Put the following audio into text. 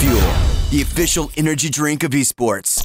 Fuel, the official energy drink of esports.